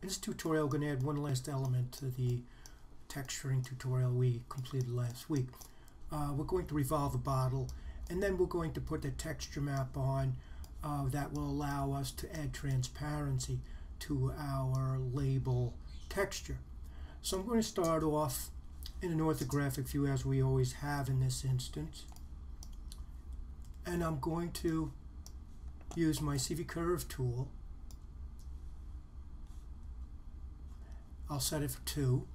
In this tutorial, I'm going to add one last element to the texturing tutorial we completed last week. Uh, we're going to revolve a bottle, and then we're going to put the texture map on uh, that will allow us to add transparency to our label texture. So I'm going to start off in an orthographic view as we always have in this instance. And I'm going to use my CV curve tool I'll set it for 2.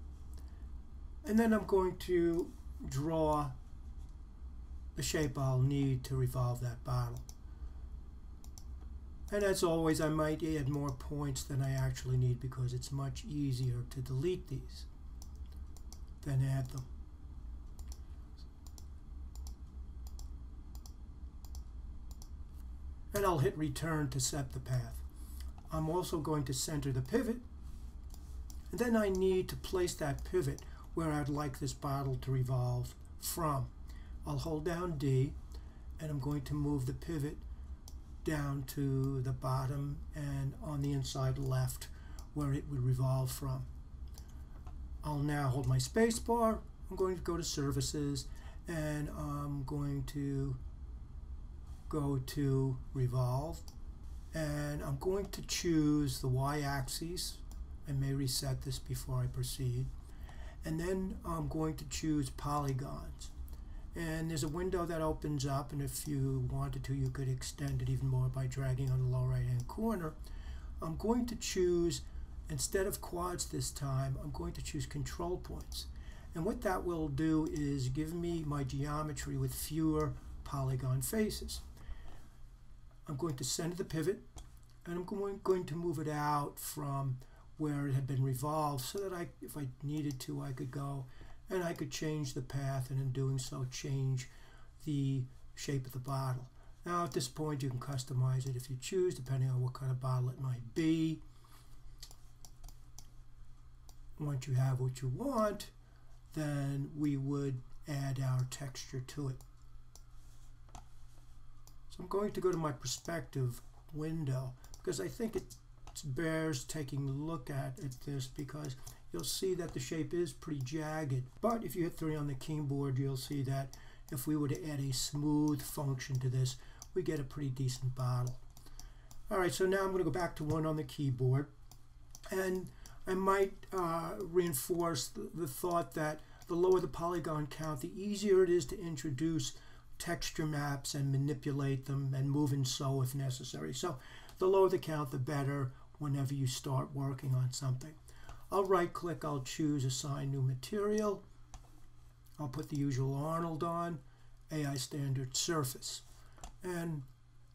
And then I'm going to draw the shape I'll need to revolve that bottle. And as always, I might add more points than I actually need because it's much easier to delete these than add them. And I'll hit return to set the path. I'm also going to center the pivot and then I need to place that pivot where I'd like this bottle to revolve from. I'll hold down D and I'm going to move the pivot down to the bottom and on the inside left where it would revolve from. I'll now hold my space bar. I'm going to go to surfaces and I'm going to go to revolve and I'm going to choose the y-axis I may reset this before I proceed. And then I'm going to choose polygons. And there's a window that opens up, and if you wanted to, you could extend it even more by dragging on the lower right hand corner. I'm going to choose, instead of quads this time, I'm going to choose control points. And what that will do is give me my geometry with fewer polygon faces. I'm going to center the pivot, and I'm going, going to move it out from where it had been revolved so that I, if I needed to, I could go and I could change the path and in doing so change the shape of the bottle. Now at this point you can customize it if you choose depending on what kind of bottle it might be. Once you have what you want then we would add our texture to it. So I'm going to go to my perspective window because I think it bears taking a look at, at this because you'll see that the shape is pretty jagged. But if you hit 3 on the keyboard, you'll see that if we were to add a smooth function to this, we get a pretty decent bottle. Alright, so now I'm going to go back to 1 on the keyboard. And I might uh, reinforce the, the thought that the lower the polygon count, the easier it is to introduce texture maps and manipulate them and move and sew if necessary. So the lower the count, the better whenever you start working on something. I'll right click, I'll choose assign new material. I'll put the usual Arnold on, AI standard surface. And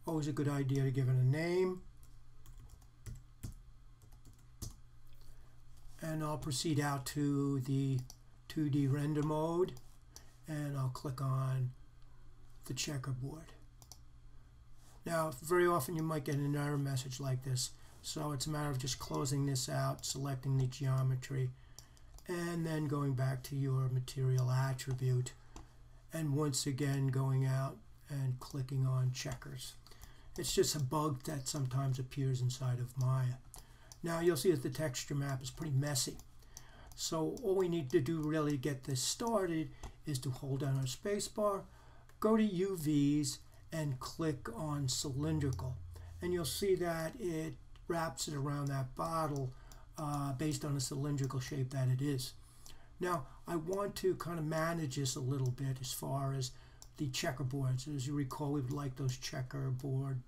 always a good idea to give it a name. And I'll proceed out to the 2D render mode and I'll click on the checkerboard. Now, very often you might get an error message like this. So it's a matter of just closing this out, selecting the geometry, and then going back to your material attribute, and once again going out and clicking on checkers. It's just a bug that sometimes appears inside of Maya. Now you'll see that the texture map is pretty messy. So all we need to do really to get this started is to hold down our spacebar, go to UVs, and click on cylindrical. And you'll see that it wraps it around that bottle uh, based on the cylindrical shape that it is. Now, I want to kind of manage this a little bit as far as the checkerboards. As you recall, we would like those checkerboard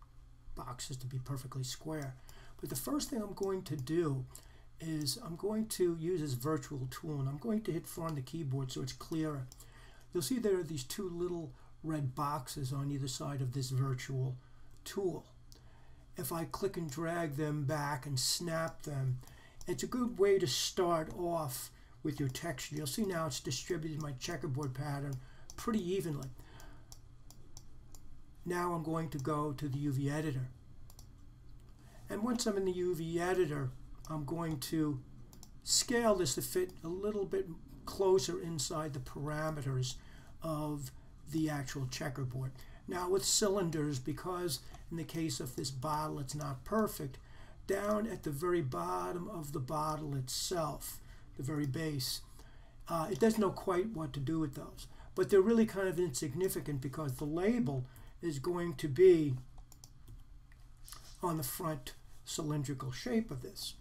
boxes to be perfectly square. But the first thing I'm going to do is I'm going to use this virtual tool and I'm going to hit 4 on the keyboard so it's clearer. You'll see there are these two little red boxes on either side of this virtual tool if I click and drag them back and snap them, it's a good way to start off with your texture. You'll see now it's distributed my checkerboard pattern pretty evenly. Now I'm going to go to the UV editor. And once I'm in the UV editor, I'm going to scale this to fit a little bit closer inside the parameters of the actual checkerboard. Now with cylinders, because in the case of this bottle it's not perfect, down at the very bottom of the bottle itself, the very base. Uh, it doesn't know quite what to do with those. But they're really kind of insignificant because the label is going to be on the front cylindrical shape of this.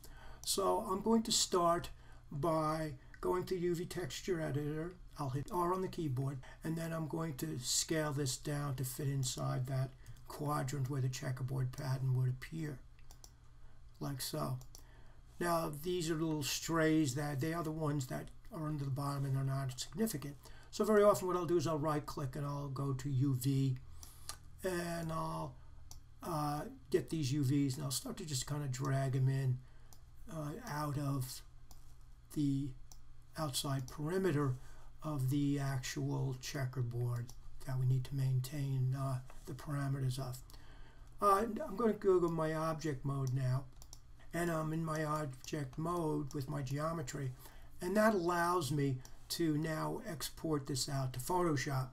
So I'm going to start by going to UV texture editor. I'll hit R on the keyboard and then I'm going to scale this down to fit inside that quadrant where the checkerboard pattern would appear like so. Now these are little strays that they are the ones that are under the bottom and they're not significant. So very often what I'll do is I'll right click and I'll go to UV and I'll uh, get these UVs and I'll start to just kind of drag them in uh, out of the outside perimeter of the actual checkerboard that we need to maintain uh, the parameters of. Uh, I'm going to go to my object mode now and I'm in my object mode with my geometry and that allows me to now export this out to Photoshop.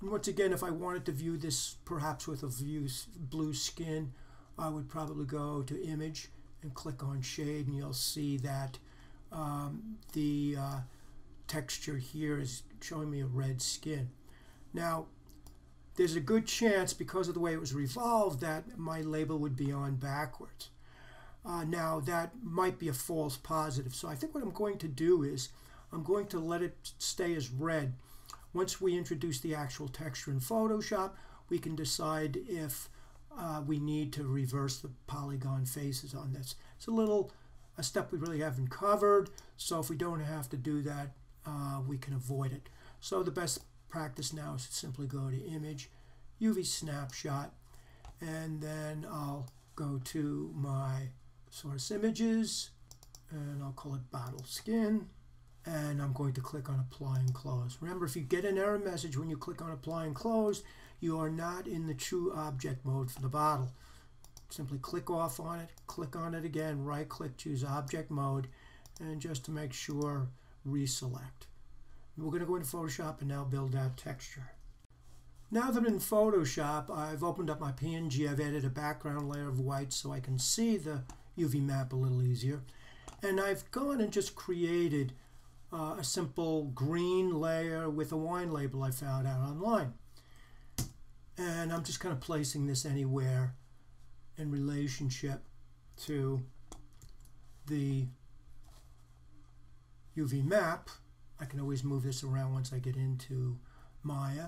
And once again, if I wanted to view this perhaps with a view blue skin, I would probably go to image and click on shade and you'll see that um, the uh, texture here is showing me a red skin. Now, there's a good chance because of the way it was revolved that my label would be on backwards. Uh, now that might be a false positive. So I think what I'm going to do is I'm going to let it stay as red. Once we introduce the actual texture in Photoshop, we can decide if uh, we need to reverse the polygon faces on this. It's a little a step we really haven't covered, so if we don't have to do that, uh, we can avoid it. So the best practice now is to simply go to Image, UV Snapshot, and then I'll go to my source images, and I'll call it bottle skin, and I'm going to click on apply and close. Remember, if you get an error message when you click on apply and close, you are not in the true object mode for the bottle. Simply click off on it, click on it again, right click, choose object mode, and just to make sure, reselect. We're going to go into Photoshop and now build out texture. Now that I'm in Photoshop, I've opened up my PNG, I've added a background layer of white so I can see the UV map a little easier. And I've gone and just created uh, a simple green layer with a wine label I found out online. And I'm just kind of placing this anywhere in relationship to the UV map. I can always move this around once I get into Maya.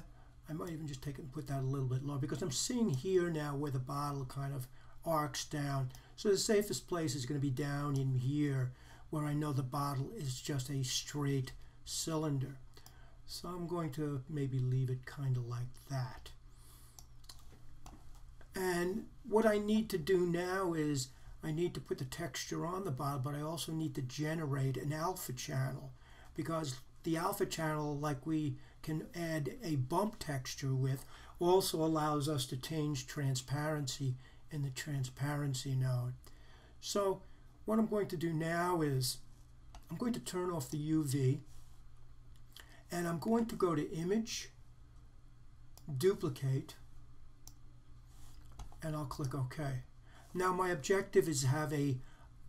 I might even just take it and put that a little bit lower because I'm seeing here now where the bottle kind of arcs down. So the safest place is going to be down in here where I know the bottle is just a straight cylinder. So I'm going to maybe leave it kind of like that. And what I need to do now is I need to put the texture on the bottle, but I also need to generate an alpha channel because the alpha channel, like we can add a bump texture with, also allows us to change transparency in the transparency node. So what I'm going to do now is I'm going to turn off the UV and I'm going to go to image, duplicate, and I'll click OK. Now my objective is to have a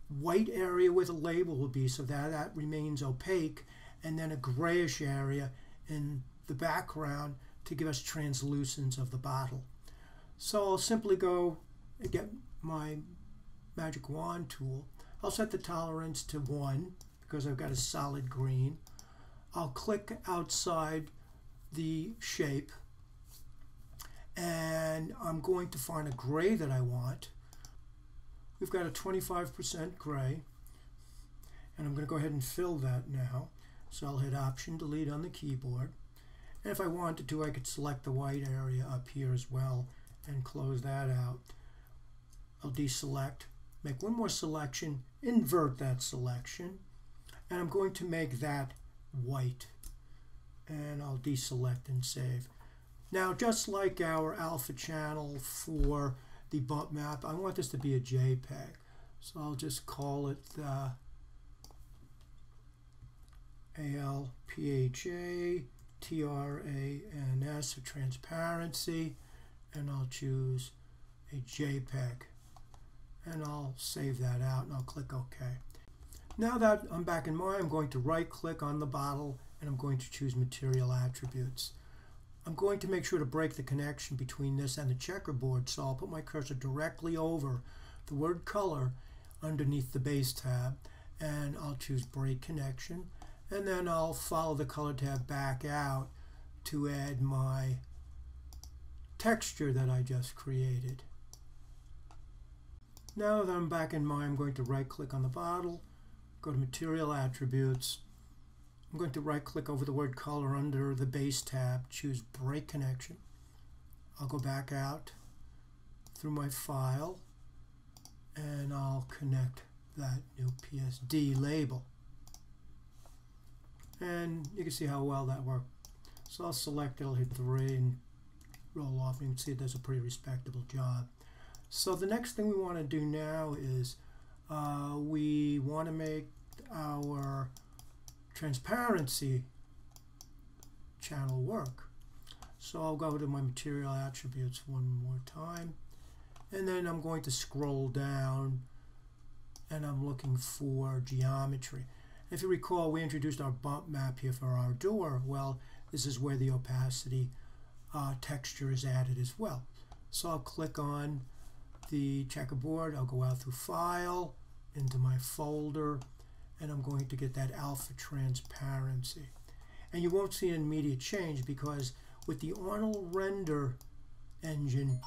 white area where the label will be so that that remains opaque and then a grayish area in the background to give us translucence of the bottle. So I'll simply go and get my magic wand tool. I'll set the tolerance to 1 because I've got a solid green. I'll click outside the shape and I'm going to find a gray that I want. We've got a 25% gray and I'm going to go ahead and fill that now. So I'll hit Option Delete on the keyboard. And if I wanted to, I could select the white area up here as well and close that out. I'll deselect, make one more selection, invert that selection, and I'm going to make that white. And I'll deselect and save. Now, just like our alpha channel for the bump map, I want this to be a JPEG. So I'll just call it uh, ALPHA TRANS for transparency, and I'll choose a JPEG and I'll save that out and I'll click OK. Now that I'm back in Maya, I'm going to right click on the bottle and I'm going to choose material attributes. I'm going to make sure to break the connection between this and the checkerboard so I'll put my cursor directly over the word color underneath the base tab and I'll choose break connection and then I'll follow the color tab back out to add my texture that I just created. Now that I'm back in Maya, I'm going to right click on the bottle, go to material attributes, I'm going to right click over the word color under the base tab, choose break connection. I'll go back out through my file and I'll connect that new PSD label. And you can see how well that worked. So I'll select it, I'll hit 3 and roll off. You can see it does a pretty respectable job. So the next thing we want to do now is uh, we want to make our transparency channel work. So I'll go to my material attributes one more time and then I'm going to scroll down and I'm looking for geometry. If you recall, we introduced our bump map here for our door. Well, this is where the opacity uh, texture is added as well. So I'll click on the checkerboard. I'll go out through File, into my folder, and I'm going to get that alpha transparency. And you won't see an immediate change because with the Arnold render engine,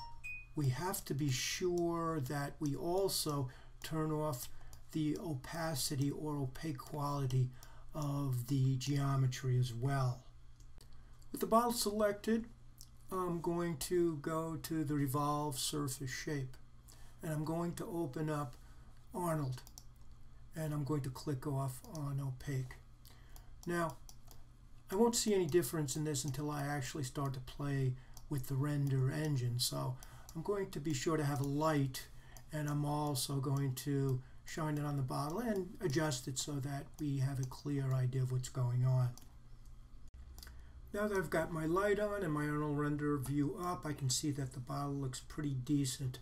we have to be sure that we also turn off the opacity or opaque quality of the geometry as well. With the bottle selected, I'm going to go to the revolve surface shape and I'm going to open up Arnold and I'm going to click off on opaque. Now I won't see any difference in this until I actually start to play with the render engine so I'm going to be sure to have a light and I'm also going to shine it on the bottle and adjust it so that we have a clear idea of what's going on. Now that I've got my light on and my Arnold render view up, I can see that the bottle looks pretty decent.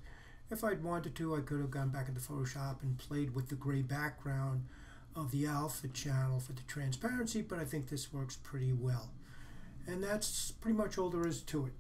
If I'd wanted to, I could have gone back into Photoshop and played with the gray background of the alpha channel for the transparency, but I think this works pretty well. And that's pretty much all there is to it.